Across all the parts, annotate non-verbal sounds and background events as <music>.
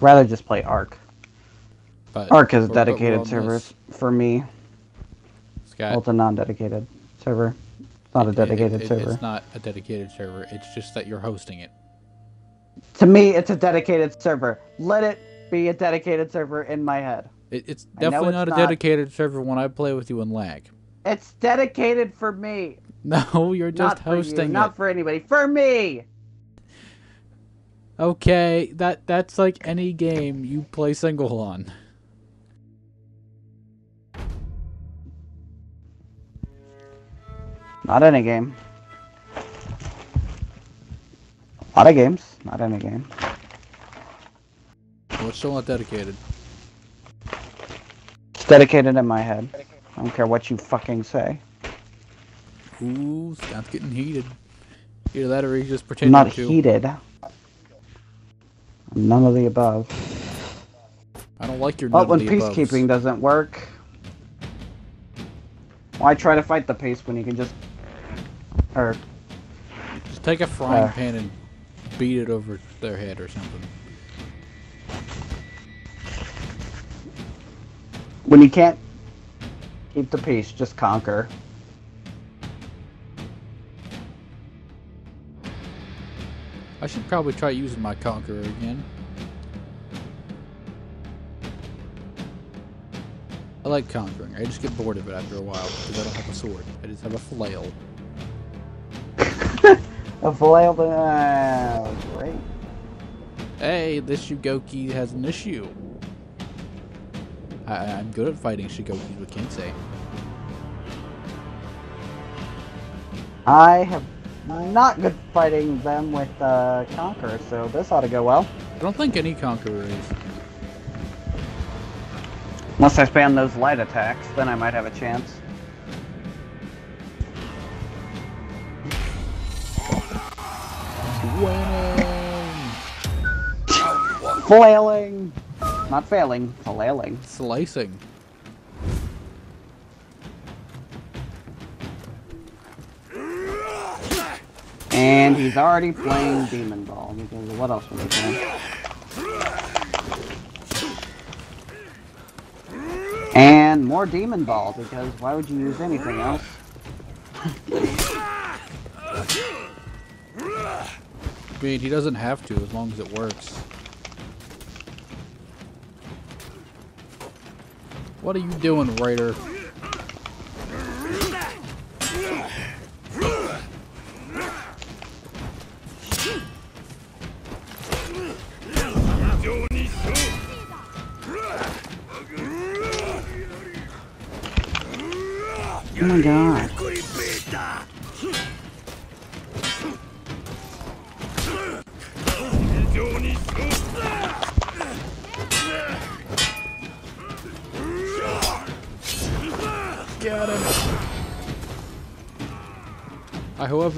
Rather just play Ark. But but- but dedicated servers this. for me. Scott, Well, it's a non-dedicated server. It's not a it- it- dedicated it- server. It's not a dedicated server. It's just that you're hosting it. To me, it's a dedicated server. Let it be a dedicated server in my head. it it's definitely it's not a not. dedicated server when I play with you in lag. It's dedicated for me. <laughs> No, you're just not hosting you, it. not for anybody. For me. Okay, that that's like any game you play single on. Not any game. A lot of games. Not any game. Well, it's still not dedicated. It's dedicated in my head. I don't care what you fucking say. Ooh, Scott's getting heated. Either that or he's just I'm pretending not to. heated. None of the above. I don't like your. But none when of the aboves. peacekeeping doesn't work, why try to fight the peace when you can just, or Just take a frying Uh. pan and beat it over their head or something. when you can't keep the peace, just conquer. Should probably try using my conqueror again. I like conquering. I just get bored of it after a while because I don't have a sword. I just have a flail. <laughs> A flail, uh, great. Hey, this Shugoki has an issue. I, I'm good at fighting Shugokis with Kensei. I have not good fighting them with uh, conquer, so this ought to go well. I don't think any conqueror is. Unless I spam those light attacks, then I might have a chance. Winning! Flailing! Not failing, flailing. Slicing. And he's already playing Demon Ball, because what else would he play? And more Demon Ball, because why would you use anything else? I mean, he doesn't have to as long as it works. What are you doing, Raider?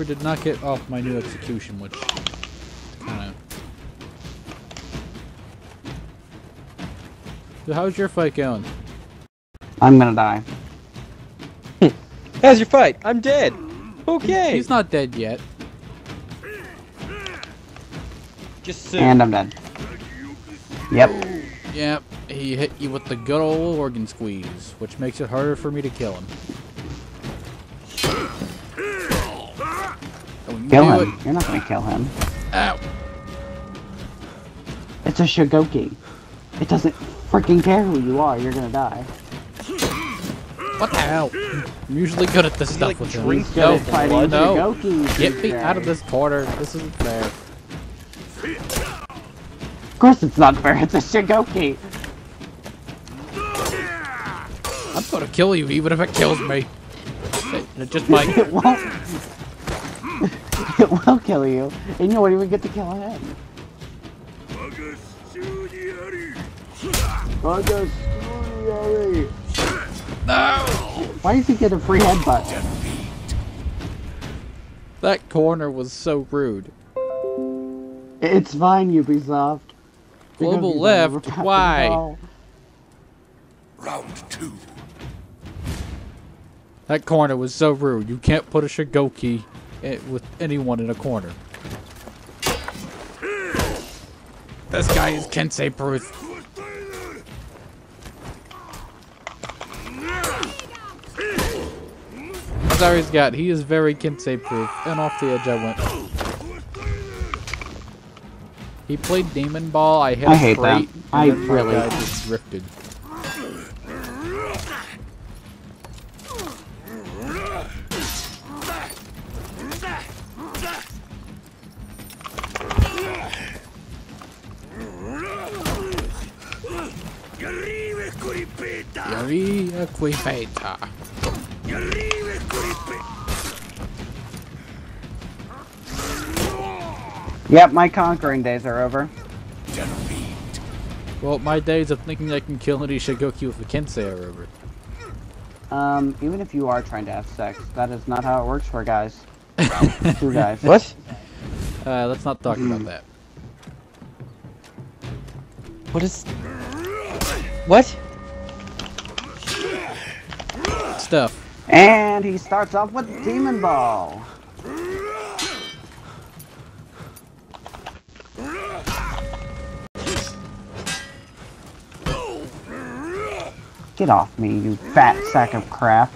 However, did not get off my new execution, which kind of. So how's your fight going? I'm gonna die. How's your fight? I'm dead. Okay. He's not dead yet. Just soon. And I'm dead. Yep. Yep, he hit you with the good old organ squeeze, which makes it harder for me to kill him. Kill do him. You're not gonna kill him. It, ow! It's a Shugoki. It doesn't freaking care who you are, you're gonna die. What the hell? I'm usually good at this He, stuff like, with him. drinks He's Go good fighting blood. No. Shugokis. Get me out of this corner. This isn't fair. Of course it's not fair, it's a Shugoki. I'm gonna kill you even if it kills me. It, it just might. <laughs> It won't. <laughs> it will kill you, and you won't even get to kill him. No! Why does he get a free headbutt? That corner was so rude. It's fine, Ubisoft. Global left, why? Round two. That corner was so rude. You can't put a Shugoki i- Eh, with anyone in a corner. This guy is Kensei proof. That's all he's got. He is very Kensei proof. And off the edge I went. He played Demon Ball. I hit I a hate that. I and then my really- guy just drifted. Yari Equipeta. Yep, my conquering days are over. Well, my days of thinking I can kill any Shugoki with a Kensei are over. Um, even if you are trying to have sex, that is not how it works for guys. <laughs> Two guys. What? Uh, let's not talk about that. What is? What? Stuff. And he starts off with Demon Ball. Get off me, you fat sack of crap.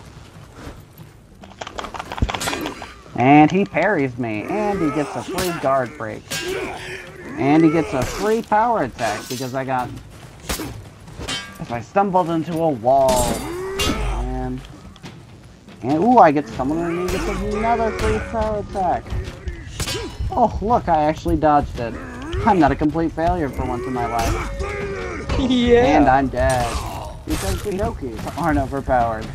And he parries me, and he gets a free guard break. And he gets a free power attack because I got... If I stumbled into a wall. And... And ooh, I get someone and he gets another free power attack. Oh, look, I actually dodged it. I'm not a complete failure for once in my life. Yeah. And I'm dead. Because the aren't overpowered.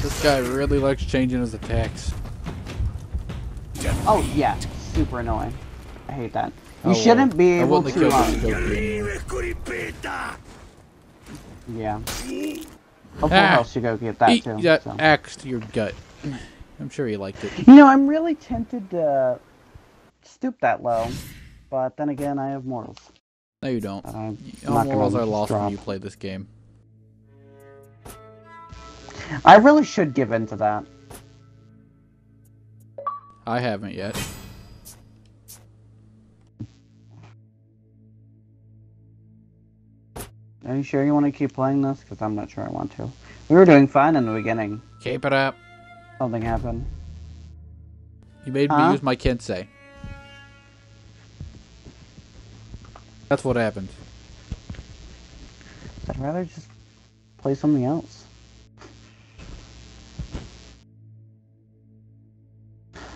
This guy really likes changing his attacks. Oh, yeah. Super annoying. I hate that. You Oh, shouldn't be able to, have killed um, this Shugoki anyway. yeah. Full Ah. health Shugoki at that, Eat too. that so. axe to your gut. <sighs> I'm sure he liked it. You know, I'm really tempted to stoop that low. But then again, I have mortals. No, you don't. that I'm All morals are lost drop. when you play this game. I really should give in to that. I haven't yet. Are you sure you want to keep playing this? Because I'm not sure I want to. We were doing fine in the beginning. Keep it up. Something happened. You made me use my Kensei. That's what happened. I'd rather just play something else.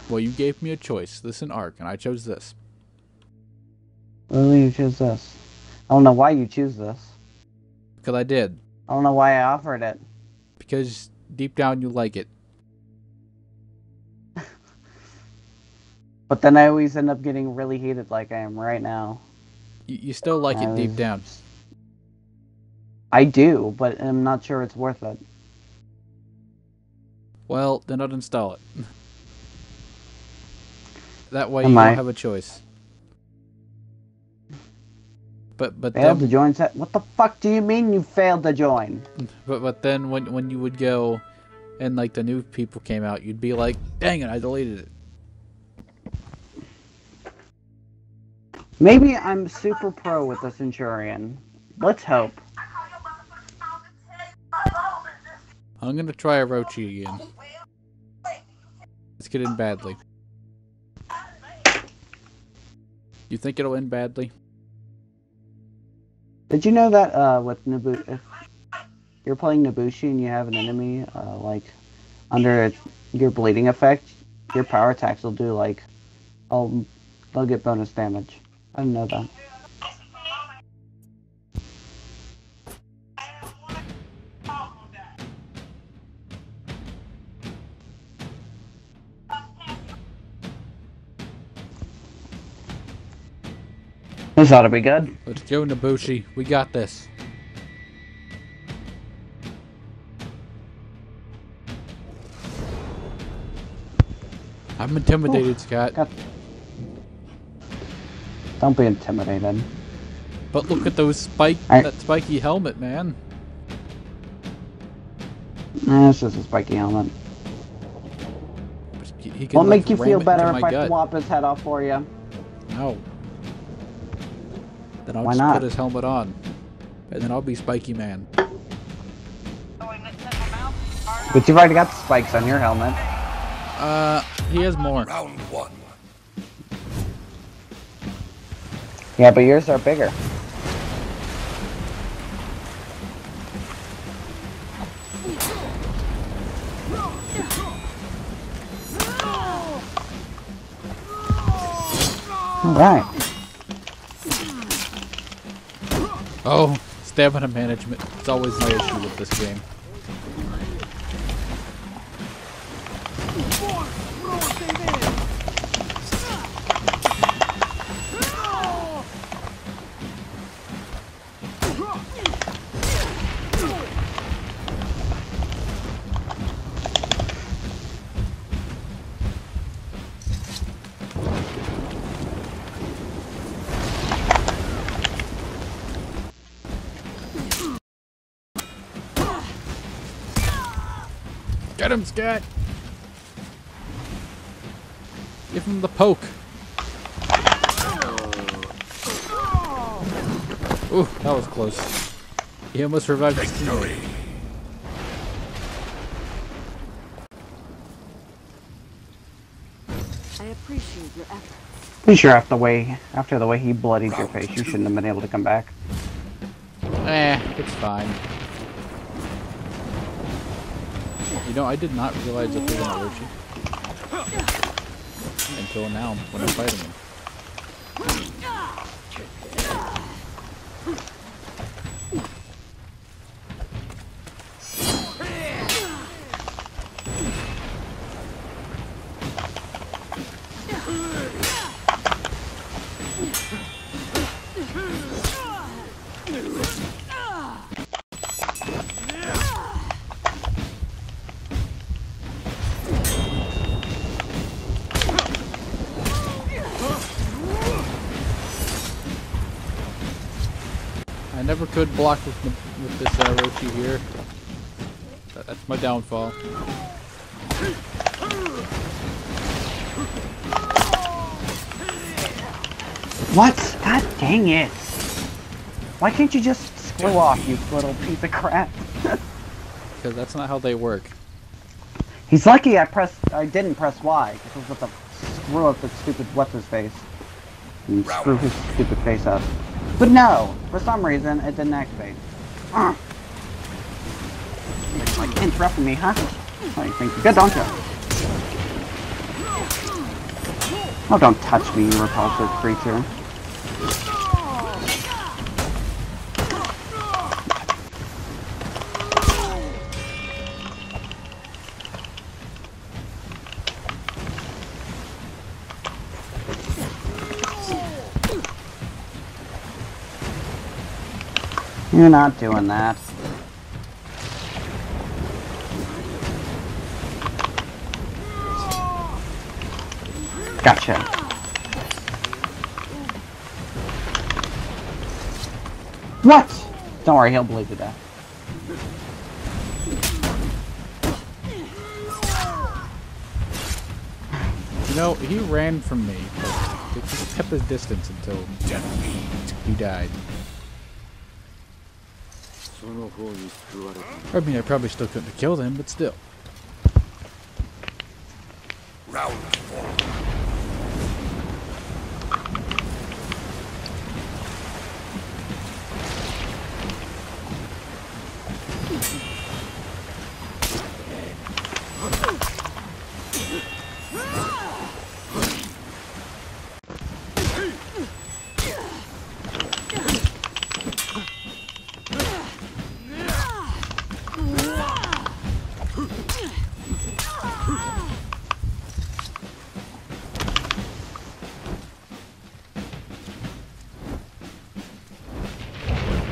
Well, you gave me a choice. This and Ark, and I chose this. Lily, you choose this. I don't know why you choose this. Because I did. I don't know why I offered it. Because deep down you like it. <laughs> But then I always end up getting really heated like I am right now. You, you still like it deep I- down. I do, but I'm not sure it's worth it. Well, then uninstall it. <laughs> that way Am you I- don't have a choice. But but Failed to join. What the fuck do you mean you failed to join? but but then when when you would go, and like the new people came out, you'd be like, "Dang it, I deleted it." Maybe I'm super pro with the Centurion. Let's hope. I'm gonna try Orochi again. Let's get in badly. You think it'll end badly? Did you know that uh, with Nabu, if you're playing Nobushi and you have an enemy uh, like under your bleeding effect, your power attacks will do like, oh, they'll get bonus damage. I didn't know that. This ought to be good. Let's go, Nobushi. We got this. I'm intimidated, Scott. Got- Don't be intimidated. But look at those spike, I- that spiky helmet, man. Eh, it's just a spiky helmet. He, Won't like, make you feel better if I gut. swap his head off for you. No. Then I'll Why just not? put his helmet on. And then I'll be Spiky Man. But you've already got the spikes on your helmet. Uh, he has more. Round one. Yeah, but yours are bigger. Alright. Oh, stamina management. It's always my issue with this game. Get him, Scat! Give him the poke. Ooh, that was close. He almost revived his teammate. Victory. I appreciate your efforts. Pretty sure after the way after the way he bloodied your face, you shouldn't have been able to come back. Eh, it's fine. You know, I did not realize that they were Orochi. Until now, when I'm fighting him. Never could block with, the, with this uh, Orochi here. That, that's my downfall. What? God dang it! Why can't you just screw off, you little piece of crap? <laughs> Because that's not how they work. He's lucky I pressed I didn't press Y, because it was with the screw up the stupid what's his face. And screw his stupid face up. But no, for some reason it didn't activate. Ah. Ugh. Like interrupting me, huh? You think you're good, don't you? Oh, don't touch me, you repulsive creature. You're not doing that. Gotcha. What? Don't worry, he'll believe to death. You know, he ran from me, but he kept his distance until he died. I mean, I probably still couldn't have killed him, but still. Round four.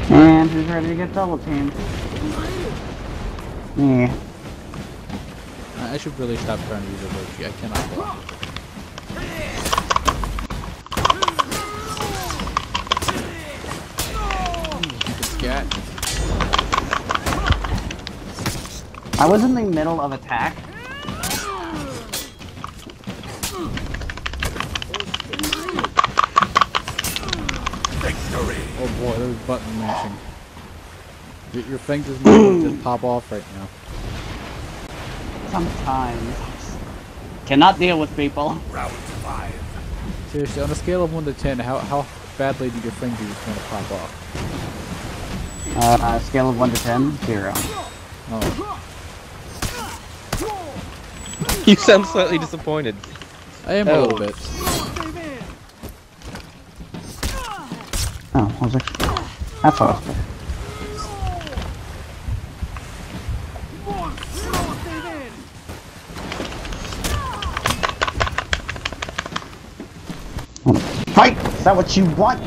And who's ready to get double teamed? Me. I I should really stop trying to use a Orochi. I cannot block. Scat. I was in the middle of attack. Victory. Oh boy, that was button mashing. Your, your fingers might just pop off right now. Sometimes. Cannot deal with people. Round five. Seriously, on a scale of 1 to 10, how, how badly do your fingers want to pop off? Uh, scale of 1 to 10, 0. Oh, <laughs> You sound slightly disappointed. I am a Oh. little bit. Oh, I was actually... That's what I was doing. Fight! Is that what you want?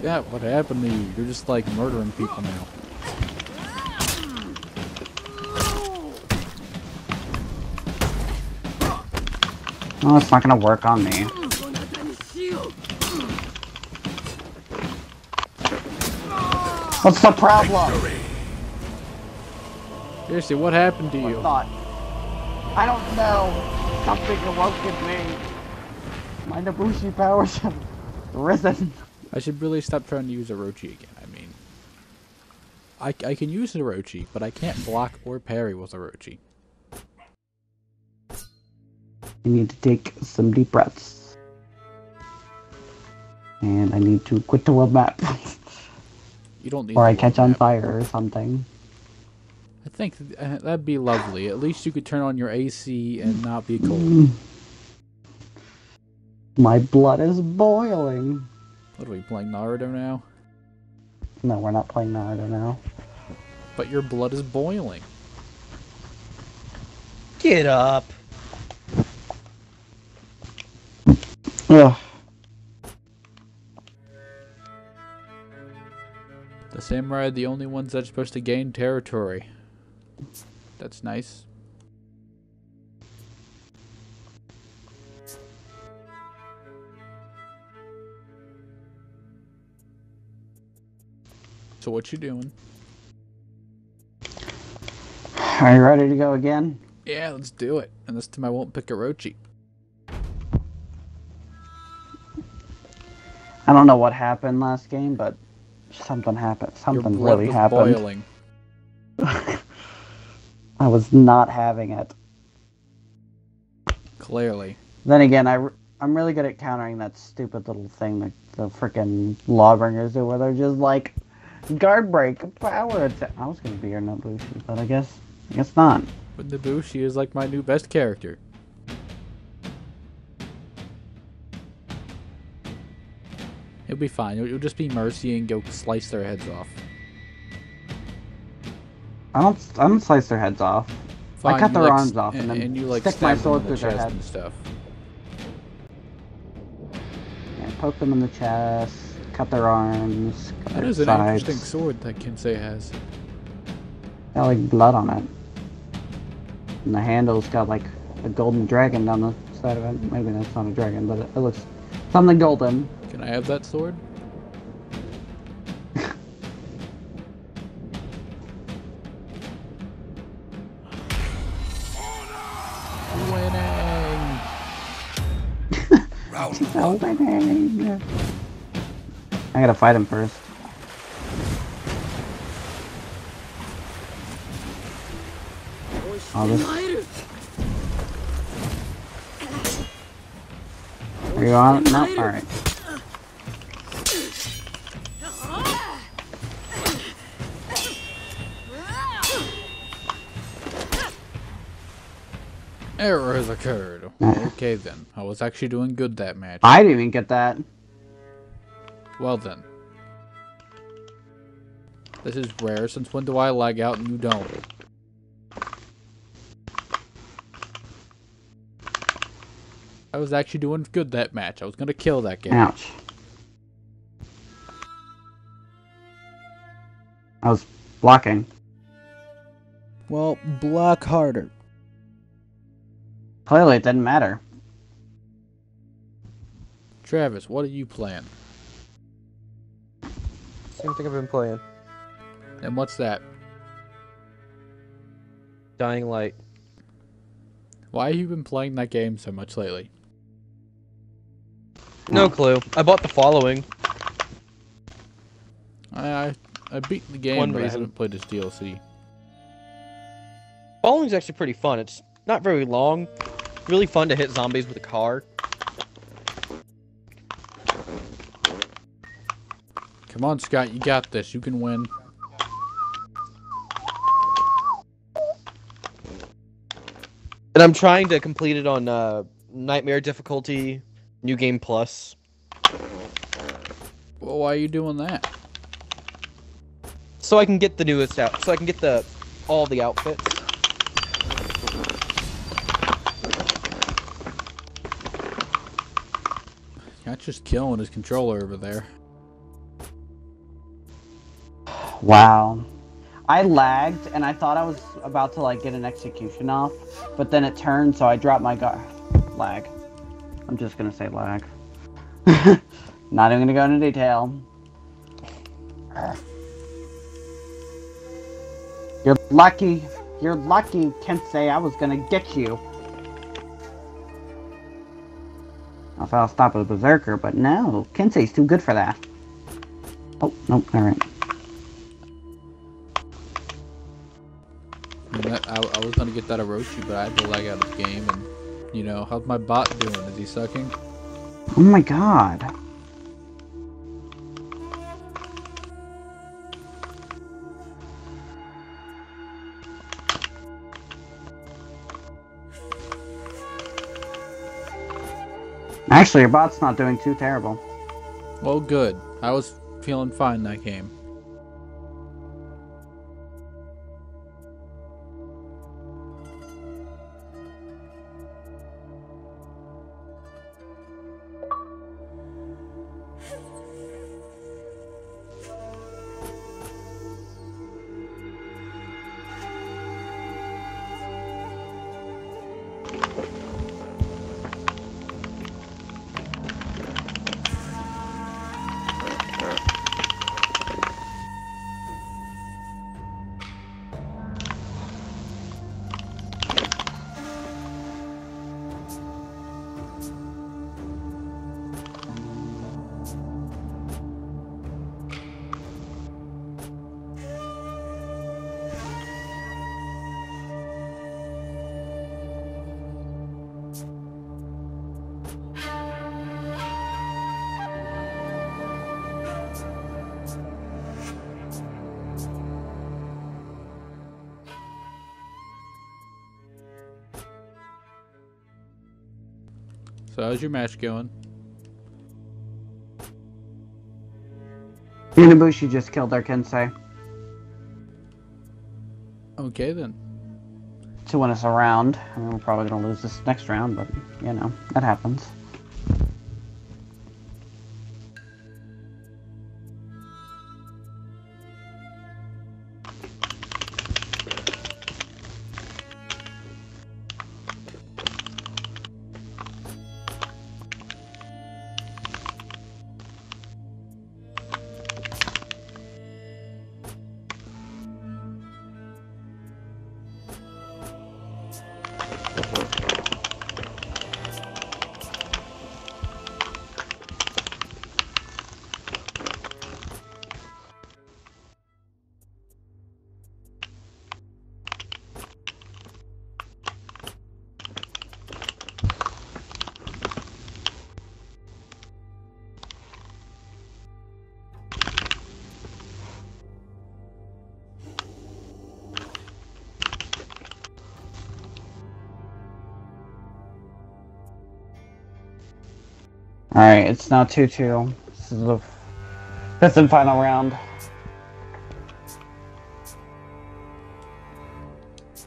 Yeah, what happened to you? You're just like murdering people now. Oh, it's not gonna work on me. What's the problem? Seriously, what happened to you? I don't know. Something awoke in me. My Nobushi powers have risen. I should really stop trying to use Orochi again. I mean, I, I can use Orochi, but I can't block or parry with Orochi. I need to take some deep breaths. And I need to quit the world map. You don't need. or I catch world on map. fire or something. I think uh, that'd be lovely. At least you could turn on your AC and not be cold. <clears throat> My blood is boiling. What are we playing Naruto now? No, we're not playing Naruto now. But your blood is boiling. Get up. Ugh. The samurai are the only ones that are supposed to gain territory. That's nice. So what you doing? Are you ready to go again? Yeah, let's do it. And this time I won't pick Orochi. I don't know what happened last game, but something happened. Something really was happened. boiling. <laughs> I was not having it. Clearly. Then again, I, I, am really good at countering that stupid little thing that the freaking lawbringers do, where they're just like, guard break, power attack. I was gonna be your Nobushi, but I guess, I guess not. But Nobushi is like my new best character. It'll be fine. It'll, you'll just be Mercy and go slice their heads off. I don't, I don't slice their heads off. Fine, cut their like, arms off and then you like stick my sword in the through their chest head. and stuff. And poke them in the chest, cut their arms, cut That their is an sides. interesting sword that Kensei has. Got like blood on it. And the handle's got like a golden dragon down the side of it. Maybe that's not a dragon, but it, it looks something golden. Can I have that sword? Winning! Round one. winning. I gotta fight him first. Oh, this... Are you on? No? Alright. Error has occurred. Okay then. I was actually doing good that match. I didn't even get that. Well then. This is rare. Since when do I lag out and you don't? I was actually doing good that match. I was gonna kill that guy. Ouch. I was blocking. Well, block harder. Clearly, it didn't matter. Travis, what are you playing? Same thing I've been playing. And what's that? Dying Light. Why have you been playing that game so much lately? No hmm. clue. I bought the following. I I, I beat the game, One but I haven't played this DLC. Following's actually pretty fun. It's not very long. Really fun to hit zombies with a car. Come on, Scott, you got this. You can win. And I'm trying to complete it on uh, Nightmare difficulty, New Game Plus. Well, why are you doing that? So I can get the newest out. So I can get the all the outfits. Not just killing his controller over there. Wow. I lagged and I thought I was about to like get an execution off, but then it turned so I dropped my guard. Lag. I'm just gonna say lag. <laughs> Not even gonna go into detail. You're lucky. You're lucky, Kensei. I was gonna get you. I thought I'll stop with Berserker, but no. Kensei's too good for that. Oh, nope, alright. That, I, I was gonna get that Orochi, but I had to lag out of the game. And you know, how's my bot doing? Is he sucking? Oh my god. Actually, your bot's not doing too terrible. Well, good. I was feeling fine that game. So how's your match going? Inabushi just killed our Kensei Okay then. to win us a round. I mean, we're probably gonna lose this next round, but you know, that happens. Alright, it's now 2-2. This is the fifth and final round.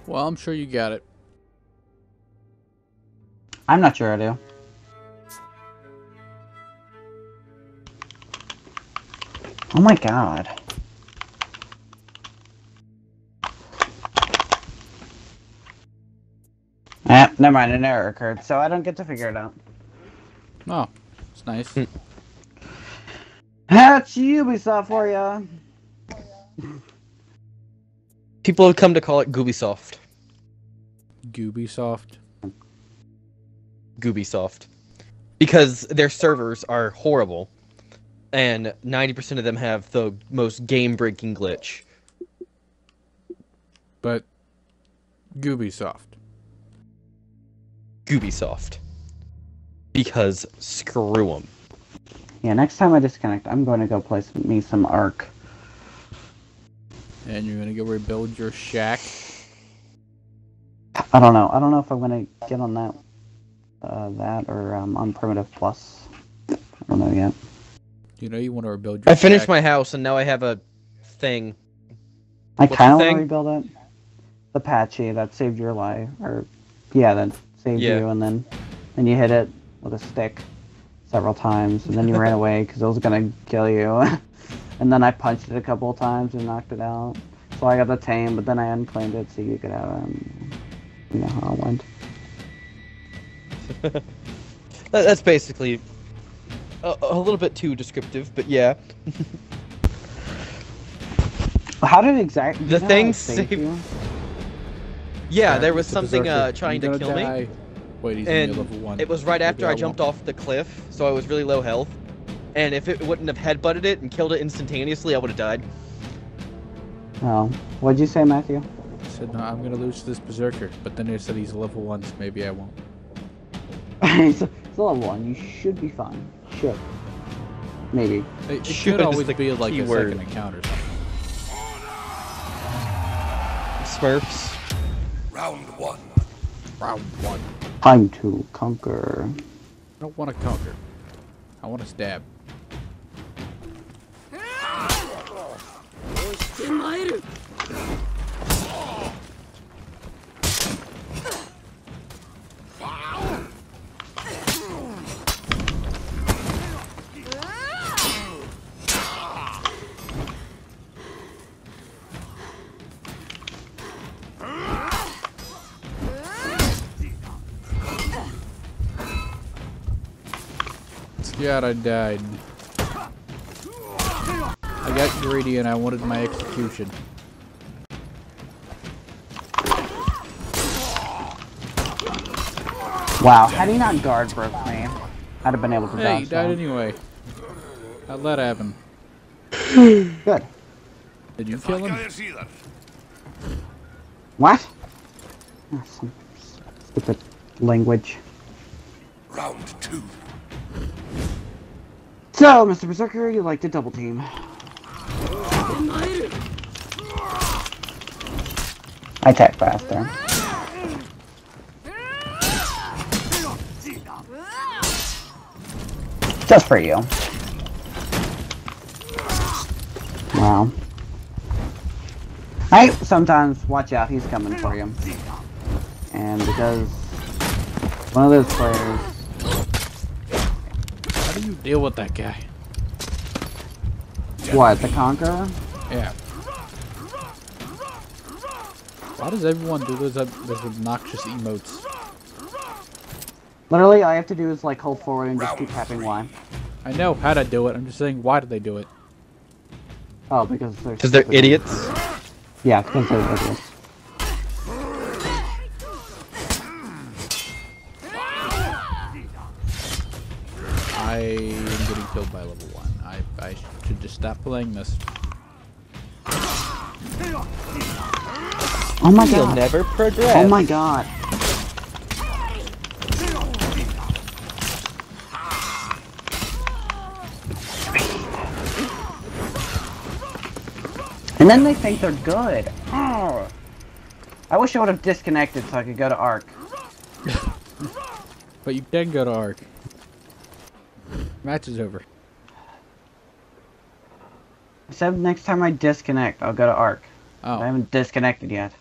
Well, I'm sure you got it. I'm not sure I do. Oh my god. Eh, never mind, an error occurred, so I don't get to figure it out. Oh, nice. <laughs> That's Ubisoft for ya. People have come to call it Goobysoft. Goobysoft. Goobysoft. Because their servers are horrible. and 90% of them have the most game-breaking glitch. But Ubisoft. Ubisoft. Because screw them. Yeah, next time I disconnect, I'm going to go play some, me some Ark. And you're gonna go rebuild your shack. I don't know. I don't know if I'm going to get on that, uh, that or um, on Primitive Plus. I don't know yet. You know you want to rebuild your I finished shack. my house and now I have a thing. I What's the kind of want thing? to rebuild it. The patchy that saved your life, or yeah, that saved Yeah. you, and then then you hit it with a stick several times, and then you ran away because it was gonna kill you, <laughs> and then I punched it a couple of times and knocked it out. So I got the tame, but then I unclaimed it so you could have it. You know how it went. <laughs> That- That's basically a, a little bit too descriptive, but yeah. <laughs> How did exactly The thing saved- you? Yeah, there was something uh, trying to gonna kill me. Die. Wait, he's And level one. It was right Maybe after I won't. jumped off the cliff, so I was really low health. And if it wouldn't have headbutted it and killed it instantaneously, I would have died. Oh, what'd you say, Matthew? I said no, I'm gonna lose to this berserker, but then they said he's level one, so maybe I won't. it's, a, it's a level one. You should be fine. Should. Maybe. It, it Should should always be like key a word. second encounter. or something. Smurfs. Round one. Round one. Time to conquer. I don't want to conquer. I want to stab. God, I died. I got greedy and I wanted my execution. Wow, had he not guard broke me, I'd have been able to Hey, dodge you died anyway. How'd that happen? <clears throat> Good. Did you kill him? What? Some stupid language. So, Mr. Berserker, you like to double team. I attack faster. Just for you. Wow. I sometimes watch out, he's coming for you. And because one of those players you deal with that guy? what, the Conqueror? Yeah. Why does everyone do those, ob- those obnoxious emotes? Literally all I have to do is like hold forward and just keep tapping Y. I know how to do it. I'm just saying, why do they do it? Oh, because they're Because they're idiots. Yeah, because they're idiots. I, I should just stop playing this. Oh my You'll god. never progress. Oh my god. And then they think they're good. Oh. I wish I would have disconnected so I could go to Ark. <laughs> But you can go to Ark. Match is over. I said next time I disconnect, I'll go to Ark. Oh. I Oh, haven't disconnected yet.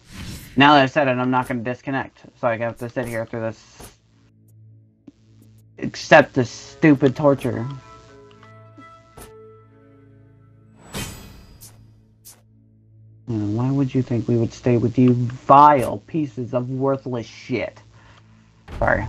Now that I said it, I'm not going to disconnect. So I have to sit here through this. Accept this stupid torture. Why would you think we would stay with you vile pieces of worthless shit? Sorry.